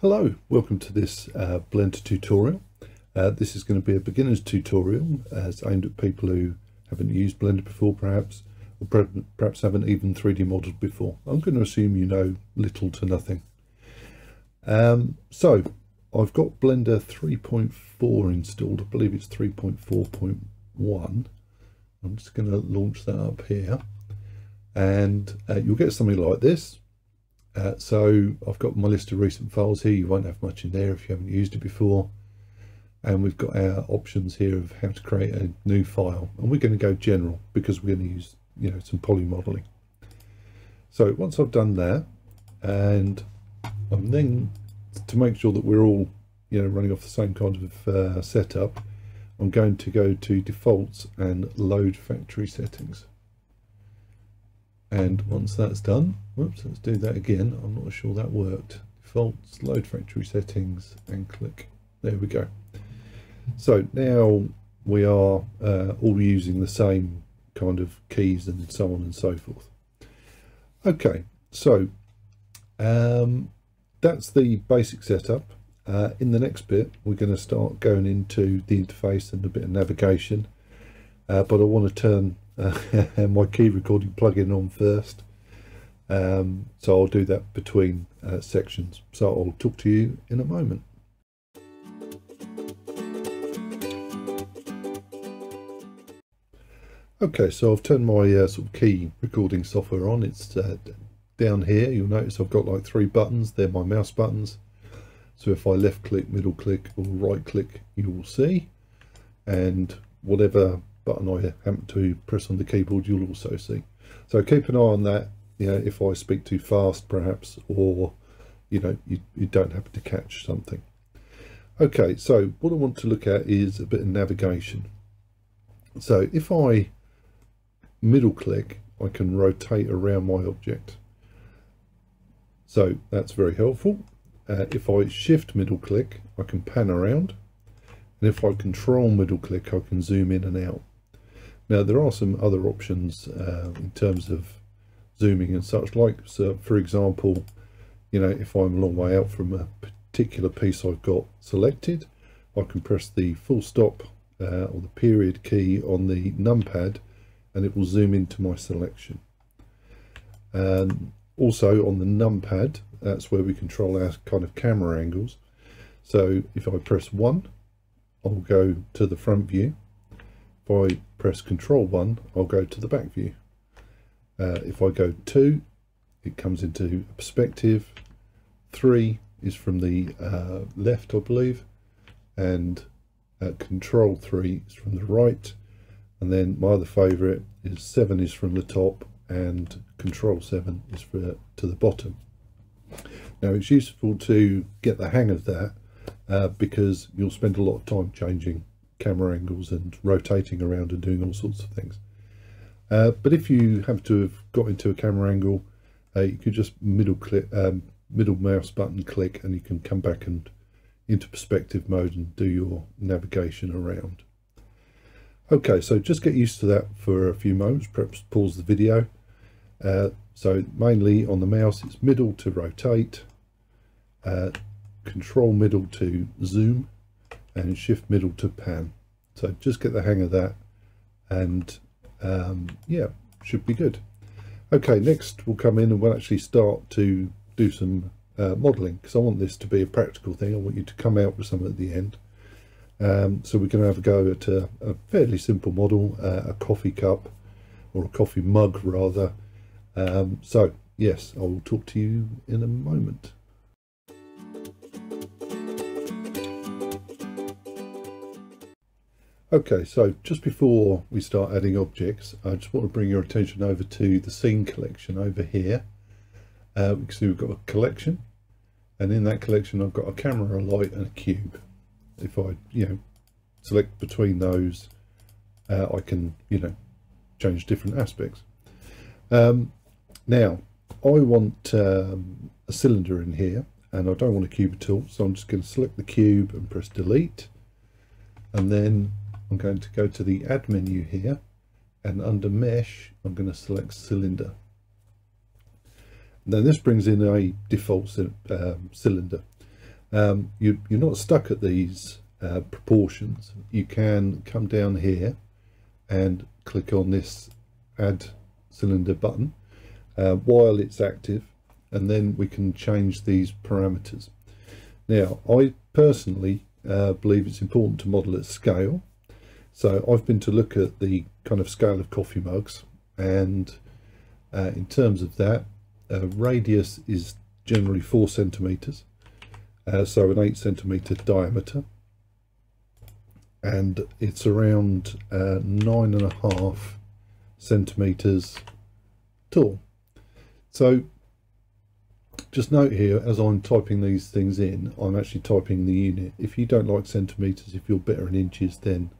Hello, welcome to this uh, Blender tutorial. Uh, this is going to be a beginner's tutorial as aimed at people who haven't used Blender before perhaps, or perhaps haven't even 3D modeled before. I'm going to assume you know little to nothing. Um, so, I've got Blender 3.4 installed, I believe it's 3.4.1. I'm just going to launch that up here and uh, you'll get something like this uh, so I've got my list of recent files here. You won't have much in there if you haven't used it before. And we've got our options here of how to create a new file. And we're going to go general because we're going to use, you know, some poly modeling. So once I've done that, and I'm then to make sure that we're all, you know, running off the same kind of uh, setup, I'm going to go to defaults and load factory settings and once that's done whoops let's do that again. I'm not sure that worked. Defaults load factory settings and click. There we go. So now we are uh, all using the same kind of keys and so on and so forth. Okay so um, that's the basic setup. Uh, in the next bit we're going to start going into the interface and a bit of navigation. Uh, but I want to turn my key recording plugin on first. Um, so I'll do that between uh, sections. So I'll talk to you in a moment. Okay, so I've turned my uh, sort of key recording software on. It's uh, down here. You'll notice I've got like three buttons. They're my mouse buttons. So if I left click, middle click or right click, you will see. And whatever button I happen to press on the keyboard you'll also see. So keep an eye on that, you know, if I speak too fast perhaps, or, you know, you, you don't happen to catch something. Okay, so what I want to look at is a bit of navigation. So if I middle click, I can rotate around my object. So that's very helpful. Uh, if I shift middle click, I can pan around. And if I control middle click, I can zoom in and out. Now there are some other options uh, in terms of zooming and such like, so for example, you know, if I'm a long way out from a particular piece I've got selected, I can press the full stop uh, or the period key on the numpad and it will zoom into my selection. And also on the numpad, that's where we control our kind of camera angles. So if I press 1, I'll go to the front view I press Control 1, I'll go to the back view. Uh, if I go 2, it comes into perspective. 3 is from the uh, left, I believe. And uh, Control 3 is from the right. And then my other favourite is 7 is from the top and Control 7 is for to the bottom. Now it's useful to get the hang of that uh, because you'll spend a lot of time changing camera angles and rotating around and doing all sorts of things. Uh, but if you have to have got into a camera angle, uh, you can just middle click, um, middle mouse button click, and you can come back and into perspective mode and do your navigation around. Okay, so just get used to that for a few moments. Perhaps pause the video. Uh, so mainly on the mouse, it's middle to rotate, uh, control middle to zoom, and shift middle to pan. So just get the hang of that and um, yeah, should be good. Okay, next we'll come in and we'll actually start to do some uh, modelling because I want this to be a practical thing. I want you to come out with something at the end. Um, so we're going to have a go at a, a fairly simple model, uh, a coffee cup or a coffee mug rather. Um, so yes, I will talk to you in a moment. Okay, so just before we start adding objects, I just want to bring your attention over to the scene collection over here. Uh, we can see we've got a collection, and in that collection I've got a camera, a light, and a cube. If I, you know, select between those, uh, I can, you know, change different aspects. Um, now, I want um, a cylinder in here, and I don't want a cube at all, so I'm just going to select the cube and press delete, and then I'm going to go to the add menu here and under mesh I'm going to select cylinder. Now this brings in a default um, cylinder. um, you, you're not stuck at these uh, proportions. You can come down here and click on this add cylinder button uh, while it's active and then we can change these parameters. Now I personally uh, believe it's important to model at scale so I've been to look at the kind of scale of coffee mugs and uh, in terms of that uh, radius is generally four centimeters uh, so an eight centimeter diameter. And it's around uh, nine and a half centimeters tall. So just note here as I'm typing these things in I'm actually typing the unit. If you don't like centimeters if you're better in inches then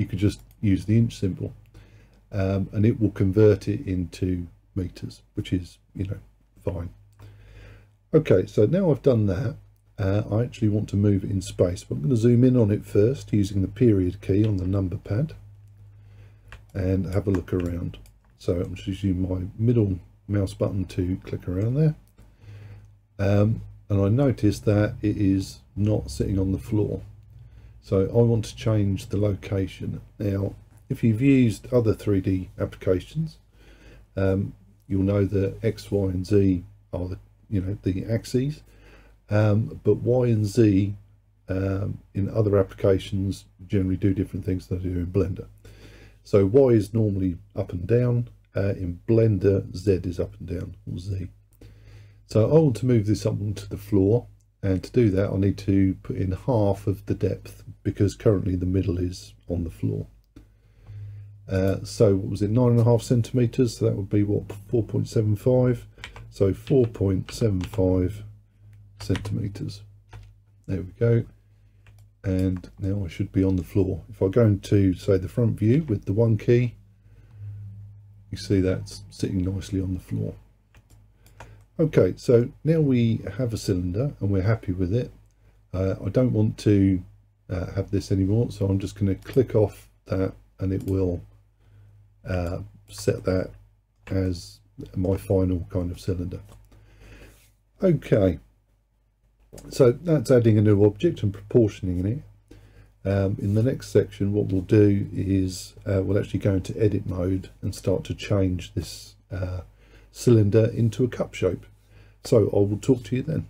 you could just use the inch symbol um, and it will convert it into meters which is you know fine. Okay so now I've done that uh, I actually want to move it in space but I'm going to zoom in on it first using the period key on the number pad and have a look around. So I'm just using my middle mouse button to click around there. Um, and I notice that it is not sitting on the floor so I want to change the location. Now if you've used other 3d applications um, you'll know that X Y and Z are the you know the axes. Um, but Y and Z um, in other applications generally do different things than they do in Blender. So Y is normally up and down. Uh, in Blender Z is up and down or Z. So I want to move this up onto the floor and to do that I need to put in half of the depth because currently the middle is on the floor. Uh, so what was it, nine and a half centimeters? So that would be what, 4.75? So 4.75 centimeters. There we go. And now I should be on the floor. If I go into, say, the front view with the one key, you see that's sitting nicely on the floor. Okay, so now we have a cylinder and we're happy with it. Uh, I don't want to uh, have this anymore, so I'm just going to click off that and it will uh, set that as my final kind of cylinder. Okay, so that's adding a new object and proportioning it. Um, in the next section what we'll do is uh, we'll actually go into edit mode and start to change this uh, cylinder into a cup shape. So I will talk to you then.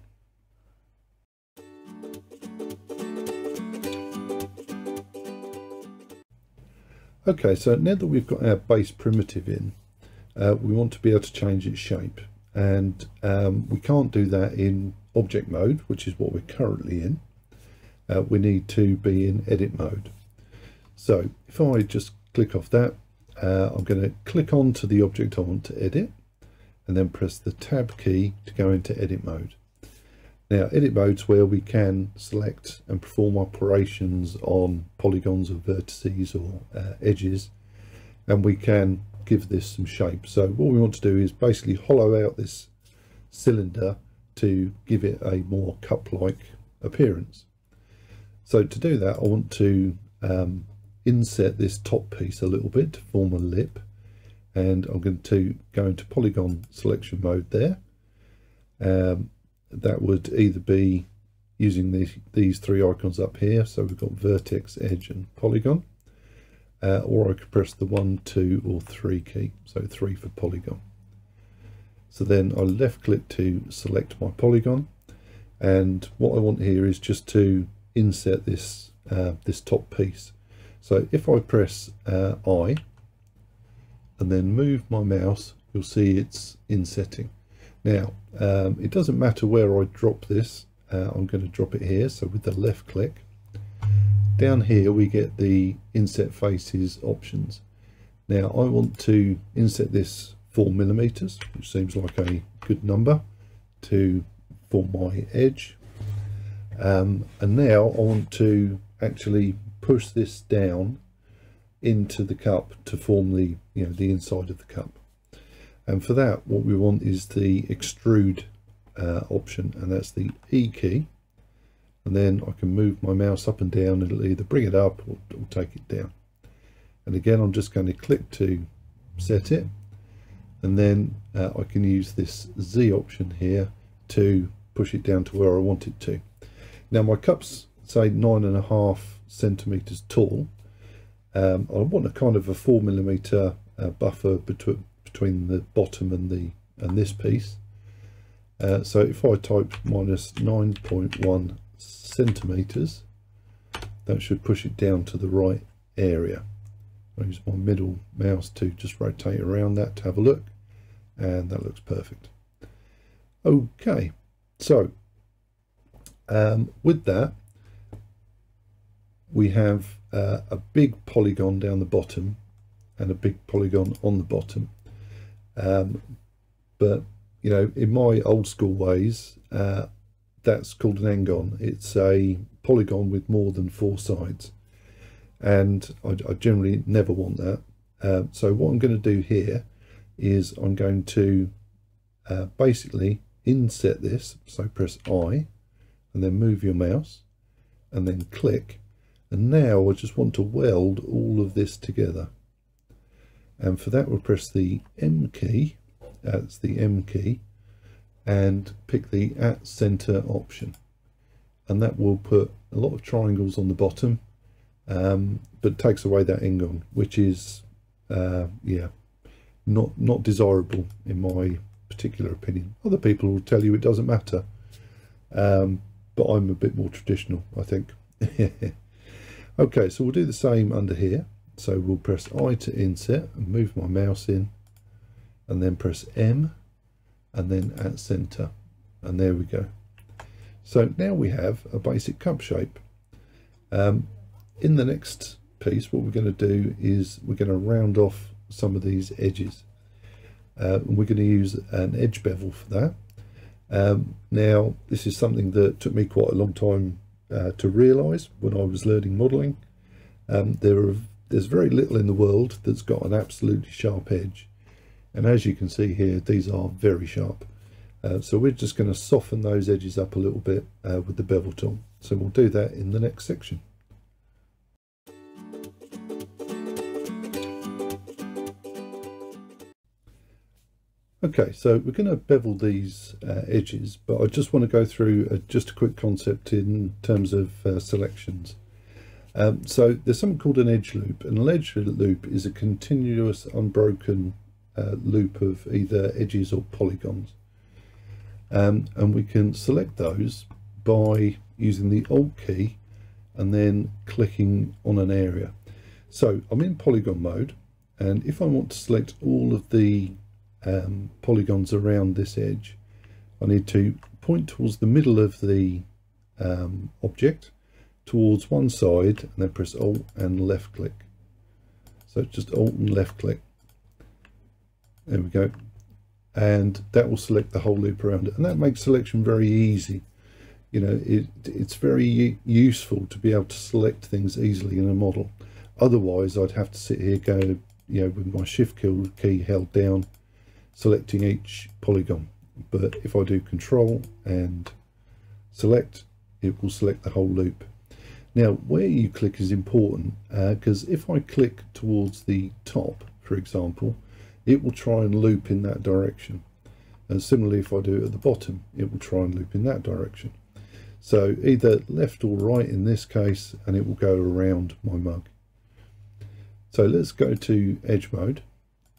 Okay, so now that we've got our base primitive in, uh, we want to be able to change its shape. And um, we can't do that in object mode, which is what we're currently in. Uh, we need to be in edit mode. So if I just click off that, uh, I'm going to click onto the object I want to edit and then press the tab key to go into edit mode. Now edit mode is where we can select and perform operations on polygons or vertices or uh, edges and we can give this some shape. So what we want to do is basically hollow out this cylinder to give it a more cup-like appearance. So to do that I want to um, inset this top piece a little bit to form a lip and I'm going to go into polygon selection mode there. Um, that would either be using these, these three icons up here. So we've got vertex, edge and polygon. Uh, or I could press the one, two or three key. So three for polygon. So then I left click to select my polygon. And what I want here is just to insert this, uh, this top piece. So if I press uh, I, and then move my mouse, you'll see it's insetting. Now, um, it doesn't matter where I drop this. Uh, I'm going to drop it here. So with the left click, down here we get the inset faces options. Now I want to inset this four millimeters, which seems like a good number to for my edge. Um, and now I want to actually push this down into the cup to form the you know the inside of the cup. And for that what we want is the extrude uh, option and that's the E key. And then I can move my mouse up and down. It'll either bring it up or, or take it down. And again I'm just going to click to set it. And then uh, I can use this Z option here to push it down to where I want it to. Now my cup's say nine and a half centimeters tall. Um, I want a kind of a four millimeter uh, buffer between between the bottom and the and this piece. Uh, so if I type minus 9.1 centimeters, that should push it down to the right area. I use my middle mouse to just rotate around that to have a look, and that looks perfect. Okay, so um, with that, we have uh, a big polygon down the bottom and a big polygon on the bottom. Um, but, you know, in my old school ways, uh, that's called an n-gon. It's a polygon with more than four sides. And I, I generally never want that. Uh, so what I'm going to do here is I'm going to uh, basically inset this. So press I and then move your mouse and then click. And now I just want to weld all of this together. And for that we'll press the M key, that's the M key, and pick the at center option. And that will put a lot of triangles on the bottom, um, but takes away that n-gon, which is, uh, yeah, not, not desirable in my particular opinion. Other people will tell you it doesn't matter. Um, but I'm a bit more traditional, I think. okay, so we'll do the same under here. So we'll press I to inset and move my mouse in and then press M and then at center. And there we go. So now we have a basic cup shape. Um, in the next piece, what we're going to do is we're going to round off some of these edges. Uh, and we're going to use an edge bevel for that. Um, now, this is something that took me quite a long time uh, to realise when I was learning modelling. Um, there are, there's very little in the world that's got an absolutely sharp edge. And as you can see here, these are very sharp. Uh, so we're just going to soften those edges up a little bit uh, with the bevel tool. So we'll do that in the next section. Okay, so we're going to bevel these uh, edges, but I just want to go through a, just a quick concept in terms of uh, selections. Um, so there's something called an edge loop, and an edge loop is a continuous unbroken uh, loop of either edges or polygons. Um, and we can select those by using the Alt key and then clicking on an area. So I'm in polygon mode, and if I want to select all of the um, polygons around this edge, I need to point towards the middle of the um, object, towards one side, and then press Alt and left click. So just Alt and left click. There we go. And that will select the whole loop around it. And that makes selection very easy. You know, it, it's very useful to be able to select things easily in a model. Otherwise, I'd have to sit here go, you know, with my shift key held down selecting each polygon. But if I do control and select it will select the whole loop. Now where you click is important because uh, if I click towards the top for example it will try and loop in that direction. And similarly if I do it at the bottom it will try and loop in that direction. So either left or right in this case and it will go around my mug. So let's go to edge mode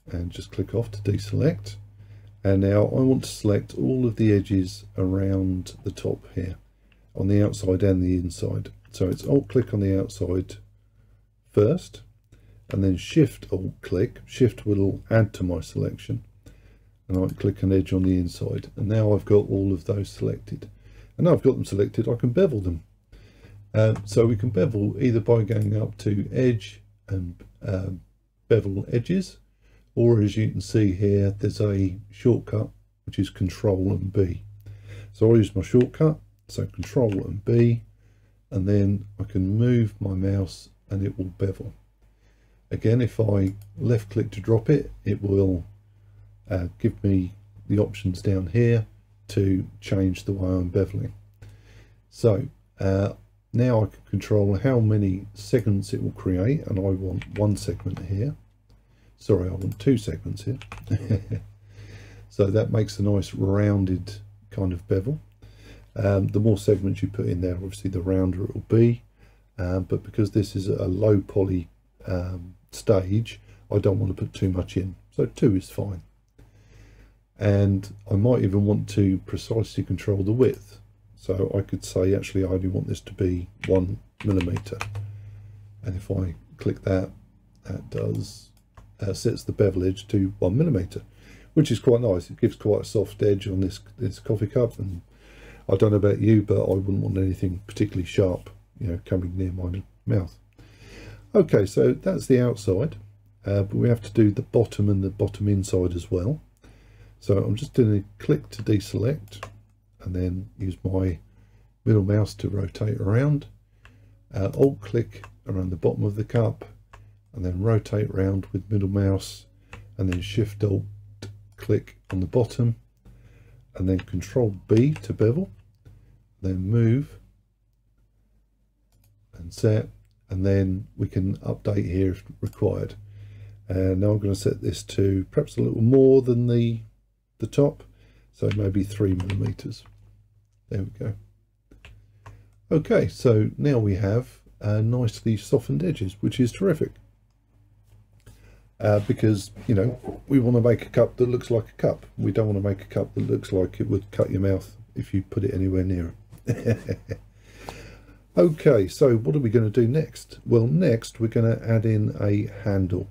and just click off to deselect. And now I want to select all of the edges around the top here on the outside and the inside. So it's alt click on the outside first and then shift alt click. Shift will add to my selection. And I click an edge on the inside. And now I've got all of those selected. And now I've got them selected I can bevel them. Uh, so we can bevel either by going up to edge and uh, bevel edges or as you can see here there's a shortcut which is control and B. So I'll use my shortcut so control and B and then I can move my mouse and it will bevel. Again if I left click to drop it it will uh, give me the options down here to change the way I'm beveling. So uh, now I can control how many segments it will create and I want one segment here sorry I want two segments here so that makes a nice rounded kind of bevel Um, the more segments you put in there, obviously the rounder it will be. Um, but because this is a low poly um, stage, I don't want to put too much in. So two is fine. And I might even want to precisely control the width. So I could say, actually, I only want this to be one millimeter. And if I click that, that does uh, sets the bevel edge to one millimeter, which is quite nice. It gives quite a soft edge on this this coffee cup, and I don't know about you, but I wouldn't want anything particularly sharp, you know, coming near my mouth. Okay, so that's the outside, uh, but we have to do the bottom and the bottom inside as well. So I'm just going to click to deselect, and then use my middle mouse to rotate around. Uh, alt click around the bottom of the cup and then rotate around with middle mouse and then shift alt click on the bottom and then control B to bevel then move and set and then we can update here if required. And now I'm going to set this to perhaps a little more than the the top so maybe three millimeters. There we go. Okay so now we have uh, nicely softened edges which is terrific uh, because you know we want to make a cup that looks like a cup. We don't want to make a cup that looks like it would cut your mouth if you put it anywhere near it. Okay so what are we going to do next? Well next we're going to add in a handle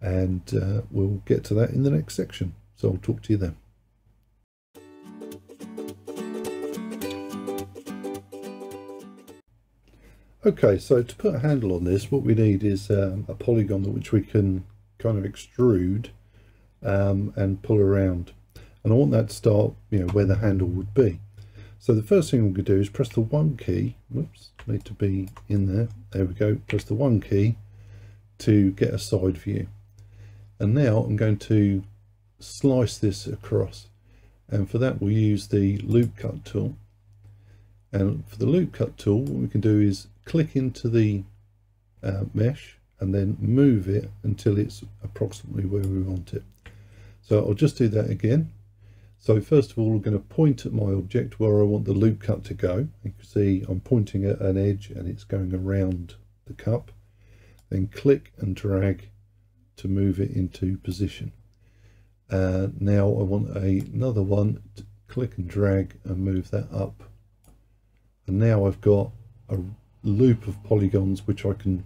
and uh, we'll get to that in the next section. So I'll talk to you then. Okay, so to put a handle on this, what we need is um, a polygon which we can kind of extrude um, and pull around. And I want that to start, you know, where the handle would be. So the first thing we can do is press the one key. Whoops, need to be in there. There we go. Press the one key to get a side view. And now I'm going to slice this across. And for that we'll use the loop cut tool. And for the loop cut tool, what we can do is click into the uh, mesh and then move it until it's approximately where we want it. So I'll just do that again. So first of all, we're going to point at my object where I want the loop cut to go. You can see I'm pointing at an edge and it's going around the cup. Then click and drag to move it into position. Uh, now I want a, another one to click and drag and move that up. And now I've got a loop of polygons which I can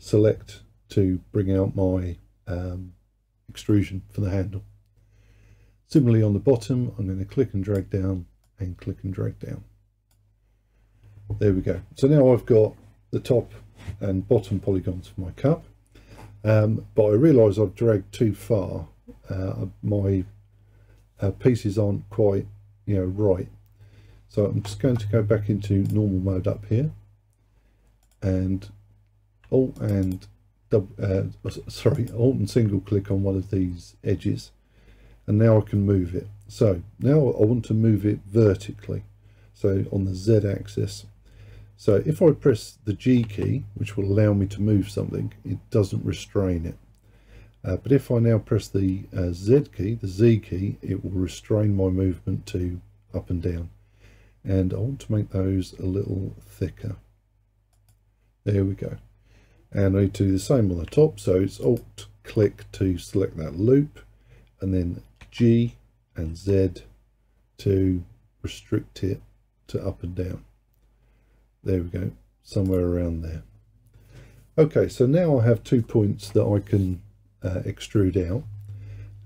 select to bring out my um, extrusion for the handle. Similarly on the bottom, I'm going to click and drag down and click and drag down. There we go. So now I've got the top and bottom polygons for my cup. Um, but I realise I've dragged too far. Uh, my uh, pieces aren't quite, you know, right. So I'm just going to go back into normal mode up here and alt and uh, sorry alt and single click on one of these edges and now I can move it. So now I want to move it vertically so on the Z axis. So if I press the G key which will allow me to move something it doesn't restrain it. Uh, but if I now press the uh, Z key the Z key it will restrain my movement to up and down. And I want to make those a little thicker. There we go and I do the same on the top so it's alt click to select that loop and then G and Z to restrict it to up and down. There we go somewhere around there. Okay so now I have two points that I can uh, extrude out.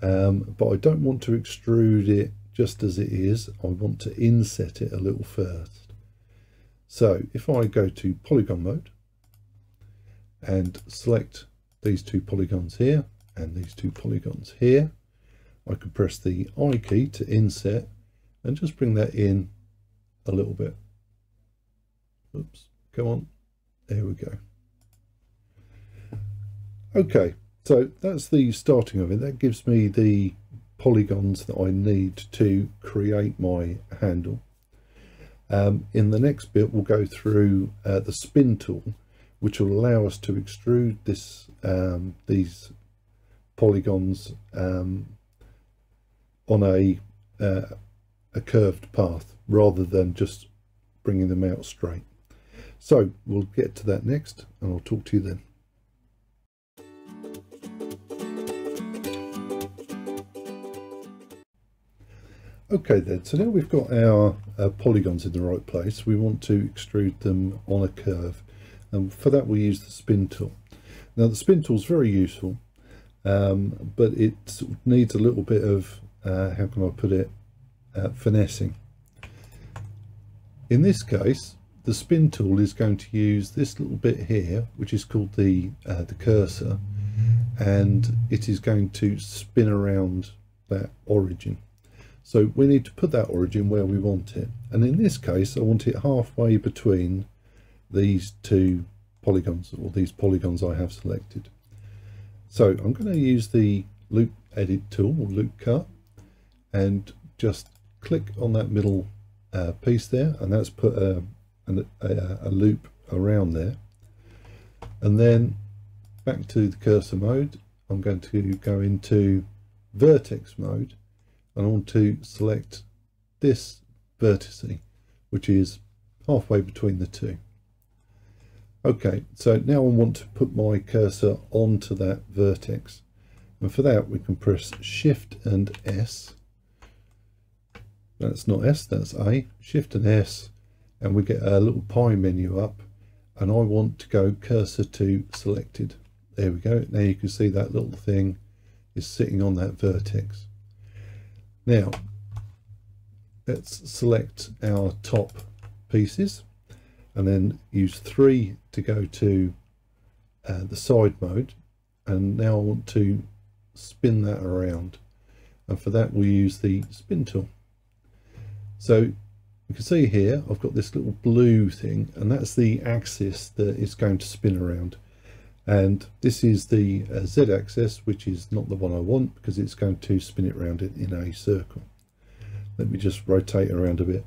Um, but I don't want to extrude it just as it is. I want to inset it a little first. So if I go to polygon mode and select these two polygons here and these two polygons here. I could press the I key to inset and just bring that in a little bit. Oops, come on. There we go. Okay, so that's the starting of it. That gives me the polygons that I need to create my handle. Um, in the next bit, we'll go through uh, the spin tool which will allow us to extrude this um, these polygons um, on a uh, a curved path rather than just bringing them out straight. So we'll get to that next and I'll talk to you then. Okay then, so now we've got our uh, polygons in the right place, we want to extrude them on a curve. And for that we use the spin tool. Now the spin tool is very useful, um, but it needs a little bit of, uh, how can I put it, uh, finessing. In this case, the spin tool is going to use this little bit here, which is called the, uh, the cursor, and it is going to spin around that origin. So we need to put that origin where we want it. And in this case, I want it halfway between these two polygons, or these polygons I have selected. So I'm going to use the loop edit tool, or loop cut, and just click on that middle uh, piece there, and that's put a, a, a loop around there. And then back to the cursor mode, I'm going to go into vertex mode and I want to select this vertice which is halfway between the two okay so now I want to put my cursor onto that vertex. And for that we can press shift and S. That's not S that's A. Shift and S and we get a little pie menu up. And I want to go cursor to selected. There we go. Now you can see that little thing is sitting on that vertex. Now, let's select our top pieces and then use three to go to uh, the side mode. And now I want to spin that around. And for that, we'll use the spin tool. So you can see here, I've got this little blue thing, and that's the axis that is going to spin around and this is the uh, Z axis which is not the one I want because it's going to spin it around in a circle let me just rotate around a bit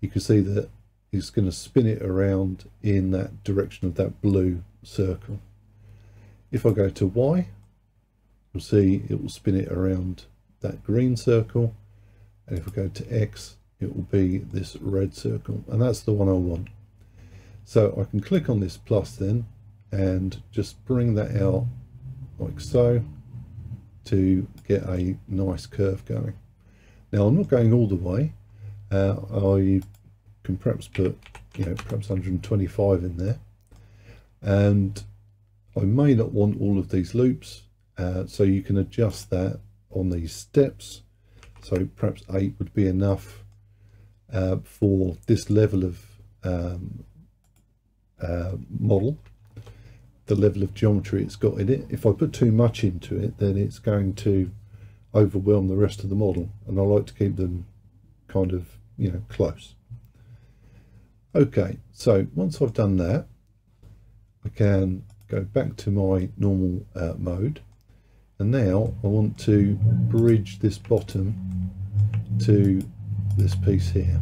you can see that it's going to spin it around in that direction of that blue circle if I go to Y you'll see it will spin it around that green circle and if I go to X it will be this red circle and that's the one I want so I can click on this plus then and just bring that out like so to get a nice curve going. Now I'm not going all the way. Uh, I can perhaps put, you know, perhaps 125 in there. And I may not want all of these loops, uh, so you can adjust that on these steps. So perhaps eight would be enough uh, for this level of um, uh, model the level of geometry it's got in it. If I put too much into it, then it's going to overwhelm the rest of the model. And I like to keep them kind of, you know, close. Okay, so once I've done that, I can go back to my normal uh, mode. And now I want to bridge this bottom to this piece here.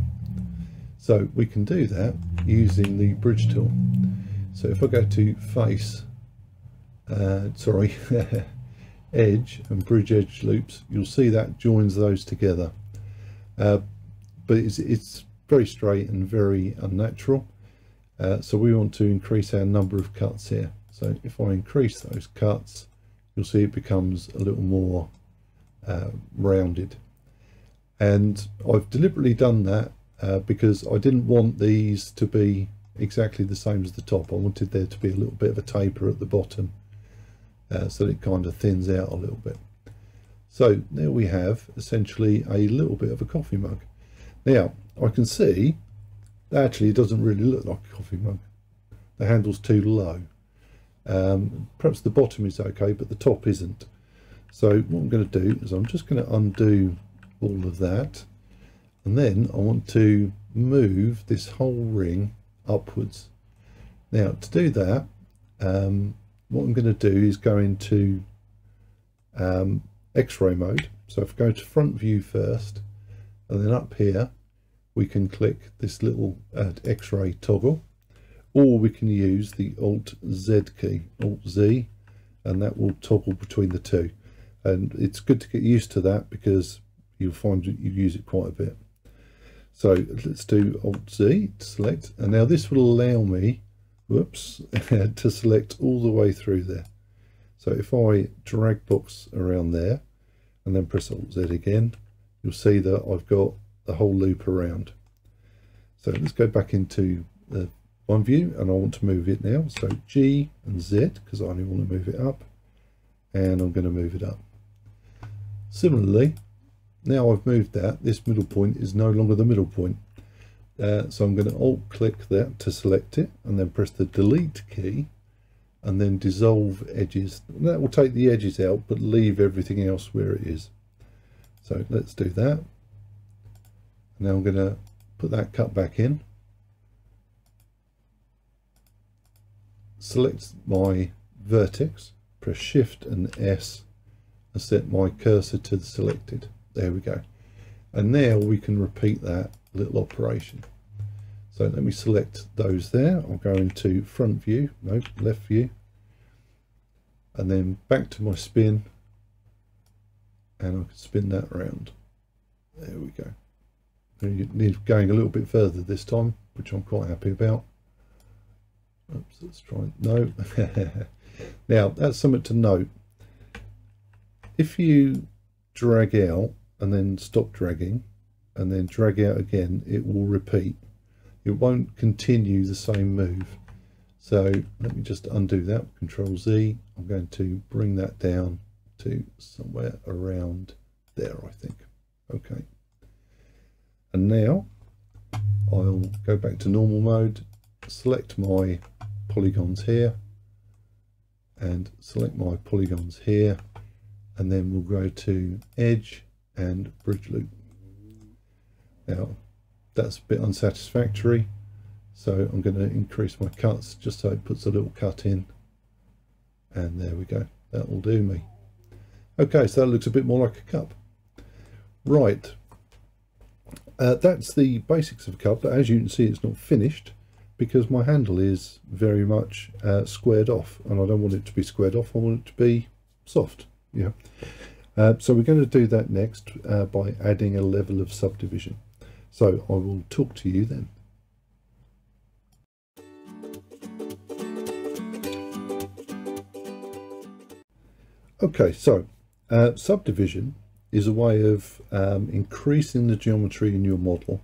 So we can do that using the bridge tool. So if I go to face, uh, sorry, edge and bridge edge loops, you'll see that joins those together. Uh, but it's, it's very straight and very unnatural. Uh, so we want to increase our number of cuts here. So if I increase those cuts, you'll see it becomes a little more uh, rounded. And I've deliberately done that uh, because I didn't want these to be exactly the same as the top. I wanted there to be a little bit of a taper at the bottom uh, so that it kind of thins out a little bit. So there we have essentially a little bit of a coffee mug. Now I can see that actually it doesn't really look like a coffee mug. The handle's too low. Um, perhaps the bottom is okay but the top isn't. So what I'm going to do is I'm just going to undo all of that and then I want to move this whole ring upwards. Now to do that, um, what I'm going to do is go into um, x-ray mode. So if I go to front view first, and then up here, we can click this little uh, x-ray toggle, or we can use the Alt Z key, Alt Z, and that will toggle between the two. And it's good to get used to that because you'll find you use it quite a bit. So let's do Alt Z to select, and now this will allow me, whoops, to select all the way through there. So if I drag box around there and then press Alt Z again, you'll see that I've got the whole loop around. So let's go back into the one view and I want to move it now. So G and Z because I only want to move it up and I'm going to move it up. Similarly, now I've moved that, this middle point is no longer the middle point. Uh, so I'm going to alt click that to select it and then press the delete key and then dissolve edges. That will take the edges out but leave everything else where it is. So let's do that. Now I'm going to put that cut back in. Select my vertex, press shift and S and set my cursor to the selected. There we go. And now we can repeat that little operation. So let me select those there. I'll go into front view, no, left view. And then back to my spin. And I can spin that around. There we go. Need going a little bit further this time, which I'm quite happy about. Oops, let's try, no. now, that's something to note. If you drag out and then stop dragging and then drag out again, it will repeat. It won't continue the same move. So let me just undo that, Control Z. I'm going to bring that down to somewhere around there, I think. Okay. And now I'll go back to normal mode, select my polygons here and select my polygons here and then we'll go to edge and bridge loop. Now that's a bit unsatisfactory so I'm going to increase my cuts just so it puts a little cut in. And there we go that will do me. Okay so that looks a bit more like a cup. Right uh, that's the basics of a cup but as you can see it's not finished because my handle is very much uh, squared off and I don't want it to be squared off I want it to be soft yeah uh, so we're going to do that next uh, by adding a level of subdivision. So I will talk to you then. Okay, so uh, subdivision is a way of um, increasing the geometry in your model,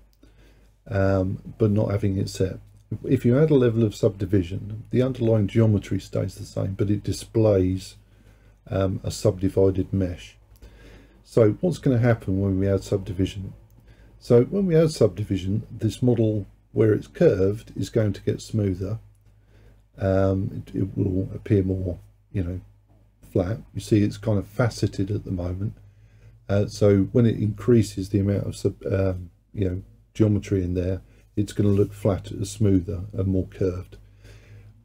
um, but not having it set. If you add a level of subdivision, the underlying geometry stays the same, but it displays um, a subdivided mesh. So what's going to happen when we add subdivision? So when we add subdivision, this model where it's curved is going to get smoother. Um, it, it, will appear more, you know, flat. You see it's kind of faceted at the moment. Uh, so when it increases the amount of, sub, um, you know, geometry in there, it's going to look flatter, smoother and more curved.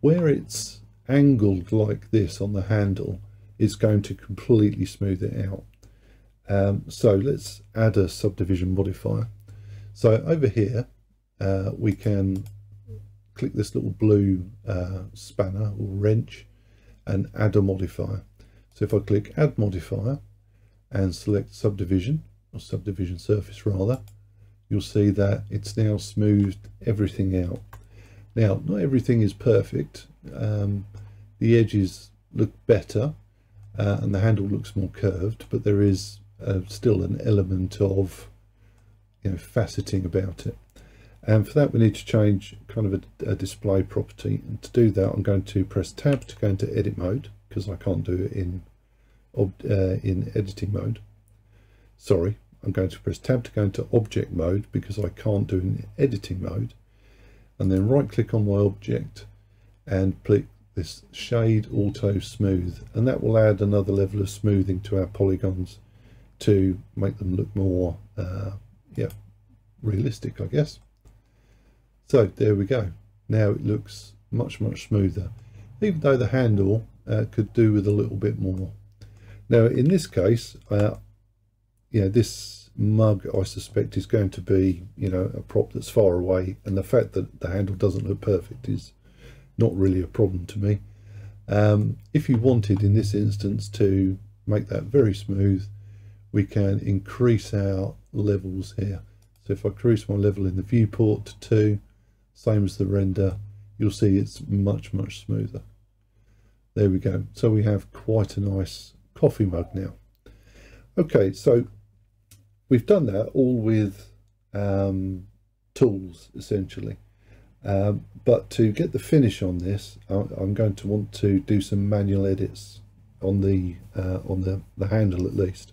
Where it's angled like this on the handle, it's going to completely smooth it out. Um, so let's add a subdivision modifier. So over here, uh, we can click this little blue uh, spanner or wrench and add a modifier. So if I click add modifier and select subdivision or subdivision surface rather, you'll see that it's now smoothed everything out. Now, not everything is perfect. Um, the edges look better uh, and the handle looks more curved, but there is uh, still an element of you know faceting about it. And for that we need to change kind of a, a display property. And to do that I'm going to press tab to go into edit mode because I can't do it in uh, in editing mode. Sorry, I'm going to press tab to go into object mode because I can't do it in editing mode. And then right click on my object and click this shade auto smooth. And that will add another level of smoothing to our polygons to make them look more uh, yeah realistic I guess. So there we go. Now it looks much much smoother. Even though the handle uh, could do with a little bit more now in this case uh, you know this mug I suspect is going to be you know a prop that's far away and the fact that the handle doesn't look perfect is not really a problem to me. Um, if you wanted in this instance to make that very smooth, we can increase our levels here. So if I increase my level in the viewport to 2, same as the render, you'll see it's much, much smoother. There we go. So we have quite a nice coffee mug now. Okay, so we've done that all with um, tools, essentially. Um, but to get the finish on this, I'm going to want to do some manual edits on the uh, on the, the handle at least.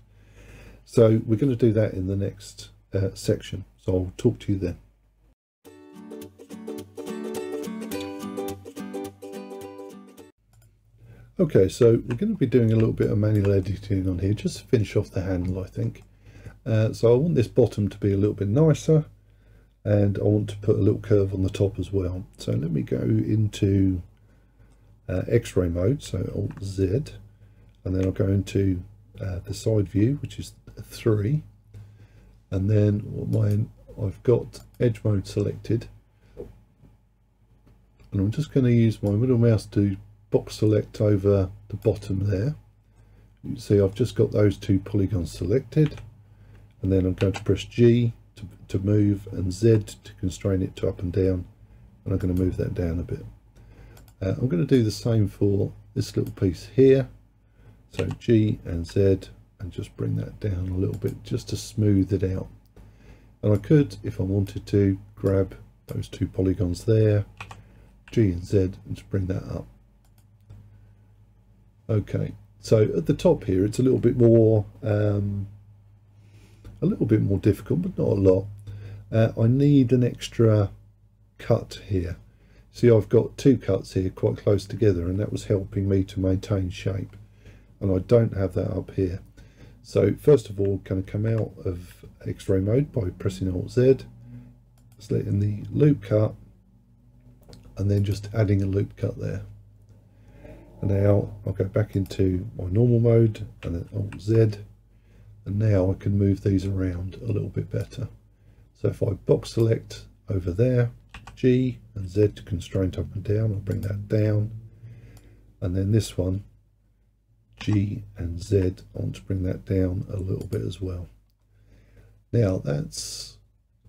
So we're going to do that in the next uh, section. So I'll talk to you then. Okay, so we're going to be doing a little bit of manual editing on here, just to finish off the handle, I think. Uh, so I want this bottom to be a little bit nicer, and I want to put a little curve on the top as well. So let me go into uh, X-ray mode, so Alt Z, and then I'll go into uh, the side view, which is 3, and then my I've got edge mode selected, and I'm just going to use my middle mouse to box select over the bottom there. You see I've just got those two polygons selected, and then I'm going to press G to, to move and Z to constrain it to up and down, and I'm going to move that down a bit. Uh, I'm going to do the same for this little piece here. So G and Z and just bring that down a little bit just to smooth it out. And I could, if I wanted to, grab those two polygons there, G and Z, and just bring that up. Okay, so at the top here, it's a little bit more, um, a little bit more difficult, but not a lot. Uh, I need an extra cut here. See, I've got two cuts here quite close together, and that was helping me to maintain shape. And I don't have that up here. So first of all, going to come out of X-ray mode by pressing Alt Z, selecting the loop cut, and then just adding a loop cut there. And now I'll go back into my normal mode and then Alt Z, and now I can move these around a little bit better. So if I box select over there, G and Z to constraint up and down, I'll bring that down. And then this one, G and Z. I want to bring that down a little bit as well. Now that's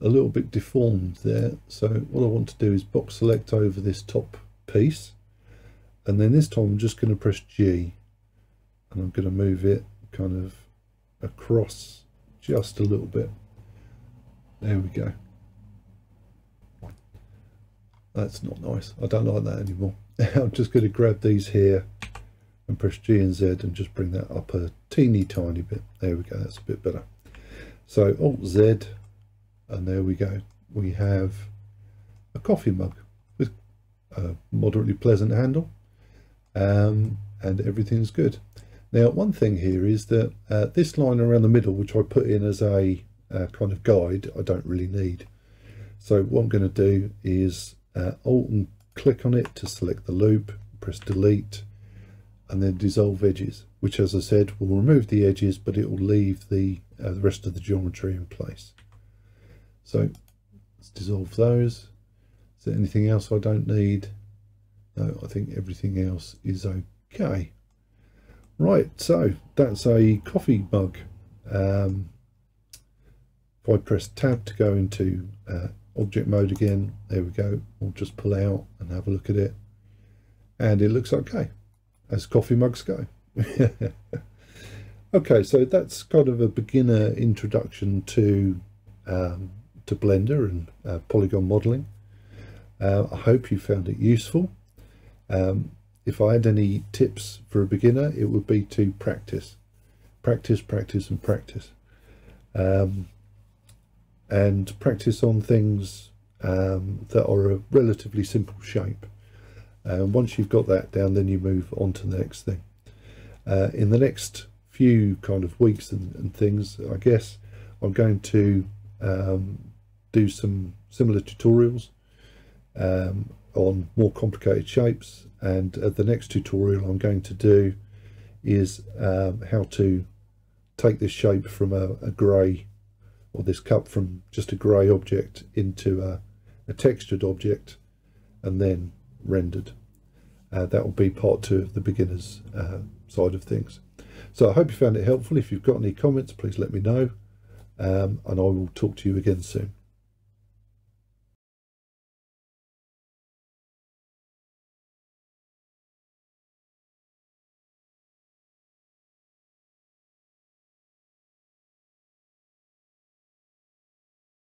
a little bit deformed there. So what I want to do is box select over this top piece. And then this time I'm just going to press G and I'm going to move it kind of across just a little bit. There we go. That's not nice. I don't like that anymore. I'm just going to grab these here and press G and Z and just bring that up a teeny tiny bit. There we go, that's a bit better. So Alt Z, and there we go. We have a coffee mug with a moderately pleasant handle, um, and everything's good. Now, one thing here is that uh, this line around the middle, which I put in as a uh, kind of guide, I don't really need. So what I'm going to do is uh, Alt and click on it to select the loop, press delete, and then dissolve edges, which as I said will remove the edges but it will leave the, uh, the rest of the geometry in place. So let's dissolve those. Is there anything else I don't need? No, I think everything else is okay. Right, so that's a coffee mug. Um, if I press tab to go into uh, object mode again, there we go. We'll just pull out and have a look at it. And it looks okay as coffee mugs go. okay, so that's kind of a beginner introduction to um, to Blender and uh, polygon modeling. Uh, I hope you found it useful. Um, if I had any tips for a beginner, it would be to practice, practice, practice, and practice, um, and practice on things um, that are a relatively simple shape. And once you've got that down, then you move on to the next thing. Uh, in the next few kind of weeks and, and things, I guess I'm going to um, do some similar tutorials um, on more complicated shapes. And uh, the next tutorial I'm going to do is um, how to take this shape from a, a grey or this cup from just a grey object into a, a textured object and then rendered. Uh, that will be part two of the beginners uh, side of things. So I hope you found it helpful. If you've got any comments, please let me know. um, and I will talk to you again soon.